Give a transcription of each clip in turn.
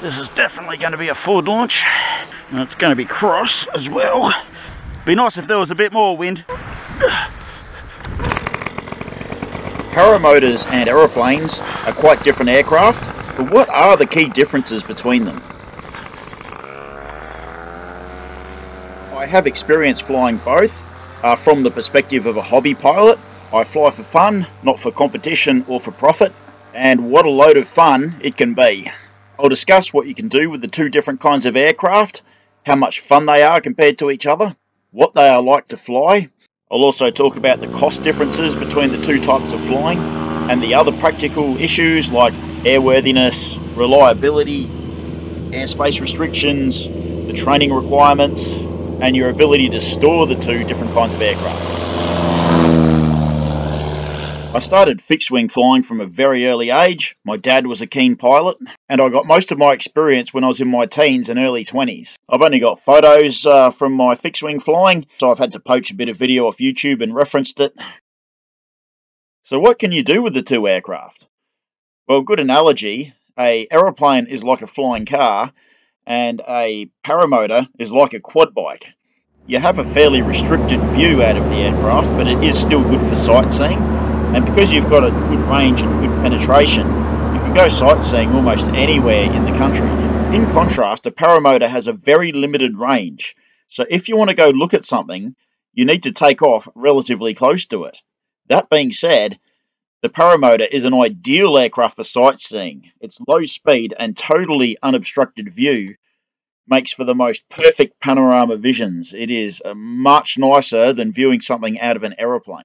This is definitely going to be a forward launch. And it's going to be cross as well. Be nice if there was a bit more wind. Paramotors and aeroplanes are quite different aircraft, but what are the key differences between them? I have experience flying both uh, from the perspective of a hobby pilot. I fly for fun, not for competition or for profit, and what a load of fun it can be. I'll discuss what you can do with the two different kinds of aircraft, how much fun they are compared to each other, what they are like to fly. I'll also talk about the cost differences between the two types of flying and the other practical issues like airworthiness, reliability, airspace restrictions, the training requirements, and your ability to store the two different kinds of aircraft. I started fixed wing flying from a very early age. My dad was a keen pilot, and I got most of my experience when I was in my teens and early 20s. I've only got photos uh, from my fixed wing flying, so I've had to poach a bit of video off YouTube and referenced it. So, what can you do with the two aircraft? Well, good analogy a aeroplane is like a flying car, and a paramotor is like a quad bike. You have a fairly restricted view out of the aircraft, but it is still good for sightseeing and because you've got a good range and good penetration, you can go sightseeing almost anywhere in the country. In contrast, a paramotor has a very limited range. So if you want to go look at something, you need to take off relatively close to it. That being said, the paramotor is an ideal aircraft for sightseeing. Its low speed and totally unobstructed view makes for the most perfect panorama visions. It is uh, much nicer than viewing something out of an aeroplane.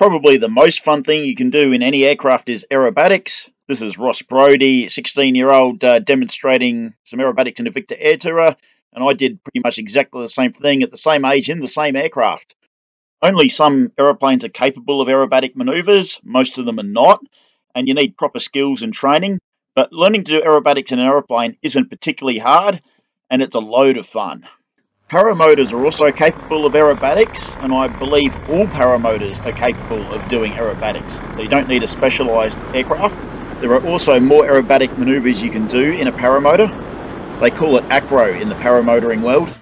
Probably the most fun thing you can do in any aircraft is aerobatics. This is Ross Brody, 16 year old, uh, demonstrating some aerobatics in a Victa Airtourer, and I did pretty much exactly the same thing at the same age in the same aircraft. Only some aeroplanes are capable of aerobatic maneuvers, most of them are not, and you need proper skills and training. But learning to do aerobatics in an aeroplane isn't particularly hard, and it's a load of fun. Paramotors are also capable of aerobatics, and I believe all paramotors are capable of doing aerobatics, so you don't need a specialised aircraft. There are also more aerobatic manoeuvres you can do in a paramotor. They call it acro in the paramotoring world.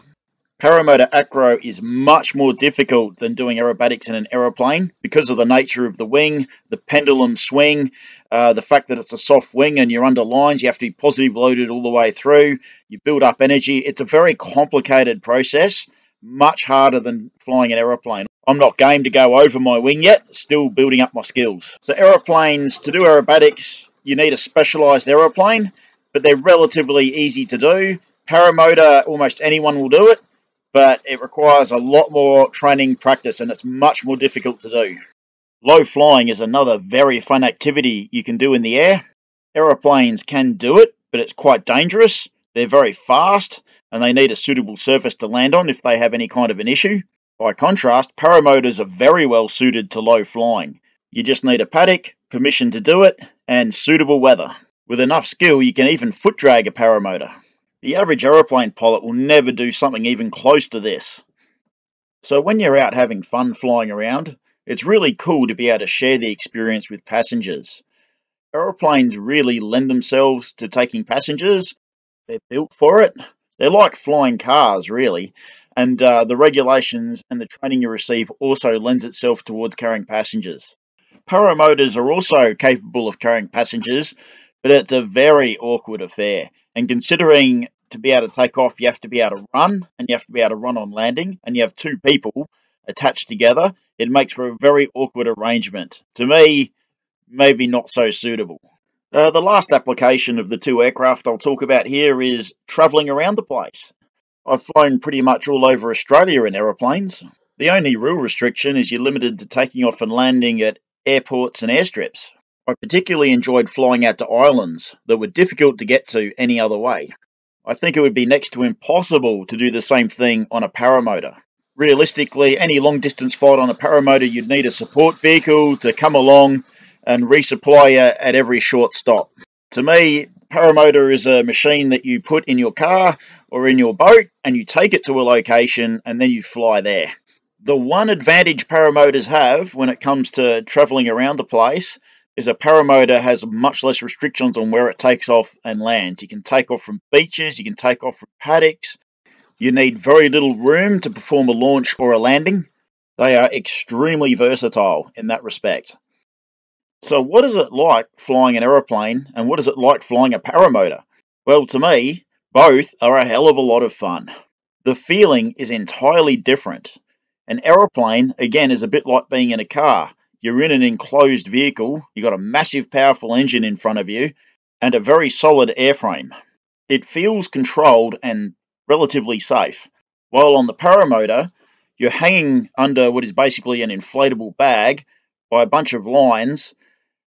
Paramotor acro is much more difficult than doing aerobatics in an aeroplane because of the nature of the wing, the pendulum swing, uh, the fact that it's a soft wing and you're under lines, you have to be positive loaded all the way through, you build up energy. It's a very complicated process, much harder than flying an aeroplane. I'm not game to go over my wing yet, still building up my skills. So aeroplanes, to do aerobatics, you need a specialised aeroplane, but they're relatively easy to do. Paramotor, almost anyone will do it but it requires a lot more training practice and it's much more difficult to do. Low flying is another very fun activity you can do in the air. Aeroplanes can do it, but it's quite dangerous. They're very fast and they need a suitable surface to land on if they have any kind of an issue. By contrast, paramotors are very well suited to low flying. You just need a paddock, permission to do it, and suitable weather. With enough skill, you can even foot drag a paramotor. The average aeroplane pilot will never do something even close to this. So when you're out having fun flying around, it's really cool to be able to share the experience with passengers. Aeroplanes really lend themselves to taking passengers. They're built for it. They're like flying cars, really. And uh, the regulations and the training you receive also lends itself towards carrying passengers. Paramotors are also capable of carrying passengers, but it's a very awkward affair. And considering to be able to take off, you have to be able to run and you have to be able to run on landing, and you have two people attached together, it makes for a very awkward arrangement. To me, maybe not so suitable. Uh, the last application of the two aircraft I'll talk about here is travelling around the place. I've flown pretty much all over Australia in aeroplanes. The only real restriction is you're limited to taking off and landing at airports and airstrips. I particularly enjoyed flying out to islands that were difficult to get to any other way. I think it would be next to impossible to do the same thing on a paramotor. Realistically, any long distance flight on a paramotor, you'd need a support vehicle to come along and resupply you at every short stop. To me, paramotor is a machine that you put in your car or in your boat and you take it to a location and then you fly there. The one advantage paramotors have when it comes to traveling around the place is a paramotor has much less restrictions on where it takes off and lands. You can take off from beaches, you can take off from paddocks. You need very little room to perform a launch or a landing. They are extremely versatile in that respect. So, what is it like flying an aeroplane and what is it like flying a paramotor? Well, to me, both are a hell of a lot of fun. The feeling is entirely different. An aeroplane, again, is a bit like being in a car. You're in an enclosed vehicle, you've got a massive, powerful engine in front of you, and a very solid airframe. It feels controlled and relatively safe. While on the paramotor, you're hanging under what is basically an inflatable bag by a bunch of lines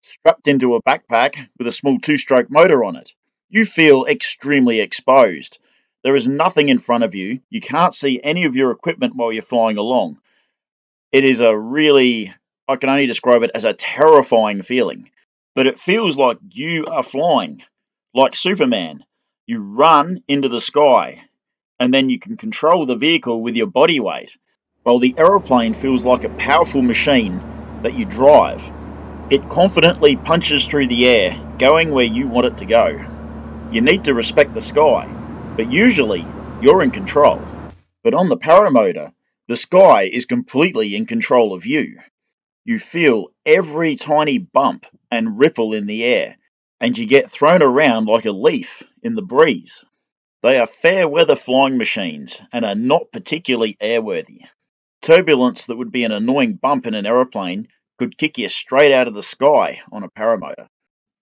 strapped into a backpack with a small two stroke motor on it. You feel extremely exposed. There is nothing in front of you. You can't see any of your equipment while you're flying along. It is a really, I can only describe it as a terrifying feeling. But it feels like you are flying, like Superman. You run into the sky, and then you can control the vehicle with your body weight while the aeroplane feels like a powerful machine that you drive. It confidently punches through the air, going where you want it to go. You need to respect the sky, but usually you're in control. But on the paramotor, the sky is completely in control of you. You feel every tiny bump and ripple in the air, and you get thrown around like a leaf in the breeze. They are fair weather flying machines and are not particularly airworthy. Turbulence that would be an annoying bump in an aeroplane could kick you straight out of the sky on a paramotor.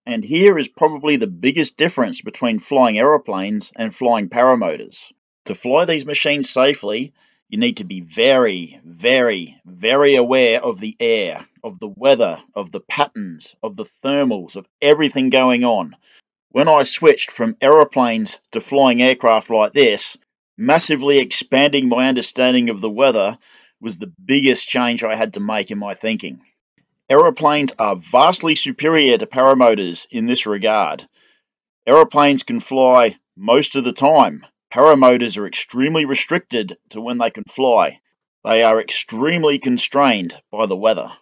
And here is probably the biggest difference between flying aeroplanes and flying paramotors. To fly these machines safely, you need to be very, very, very aware of the air, of the weather, of the patterns, of the thermals, of everything going on. When I switched from aeroplanes to flying aircraft like this, massively expanding my understanding of the weather was the biggest change I had to make in my thinking. Aeroplanes are vastly superior to paramotors in this regard. Aeroplanes can fly most of the time. Paramotors are extremely restricted to when they can fly. They are extremely constrained by the weather.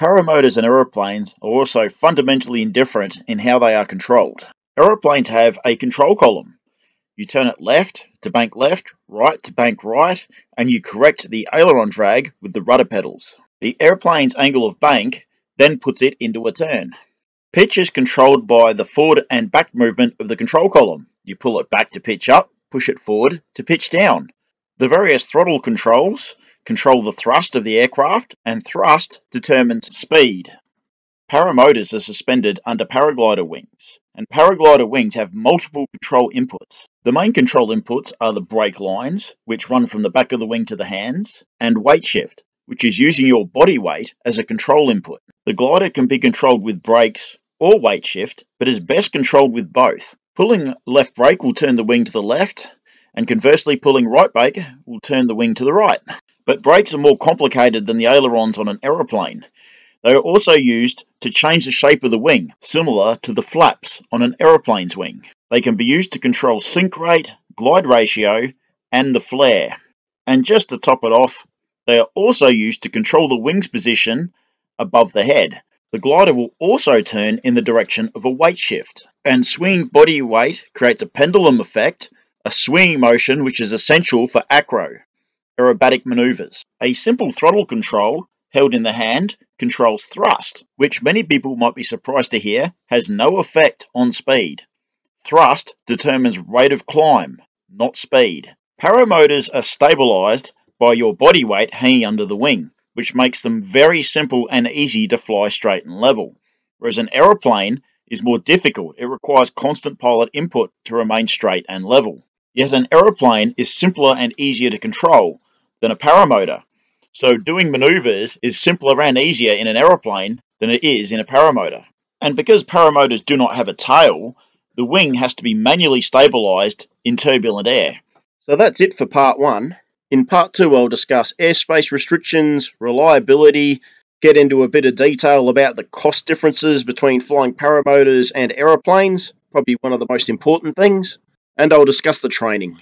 Paramotors and aeroplanes are also fundamentally indifferent in how they are controlled. Aeroplanes have a control column. You turn it left to bank left, right to bank right, and you correct the aileron drag with the rudder pedals. The airplane's angle of bank then puts it into a turn. Pitch is controlled by the forward and back movement of the control column. You pull it back to pitch up, push it forward to pitch down. The various throttle controls control the thrust of the aircraft, and thrust determines speed. Paramotors are suspended under paraglider wings, and paraglider wings have multiple control inputs. The main control inputs are the brake lines, which run from the back of the wing to the hands, and weight shift, which is using your body weight as a control input. The glider can be controlled with brakes or weight shift, but is best controlled with both. Pulling left brake will turn the wing to the left, and conversely pulling right brake will turn the wing to the right. But brakes are more complicated than the ailerons on an aeroplane, they are also used to change the shape of the wing, similar to the flaps on an aeroplane's wing. They can be used to control sink rate, glide ratio, and the flare. And just to top it off, they are also used to control the wing's position above the head. The glider will also turn in the direction of a weight shift. And swinging body weight creates a pendulum effect, a swinging motion which is essential for acro, aerobatic maneuvers. A simple throttle control held in the hand controls thrust, which many people might be surprised to hear has no effect on speed. Thrust determines rate of climb, not speed. Paramotors are stabilized by your body weight hanging under the wing, which makes them very simple and easy to fly straight and level. Whereas an aeroplane is more difficult, it requires constant pilot input to remain straight and level. Yet an aeroplane is simpler and easier to control than a paramotor, so doing maneuvers is simpler and easier in an aeroplane than it is in a paramotor. And because paramotors do not have a tail, the wing has to be manually stabilized in turbulent air. So that's it for part one. In part two, I'll discuss airspace restrictions, reliability, get into a bit of detail about the cost differences between flying paramotors and aeroplanes, probably one of the most important things, and I'll discuss the training.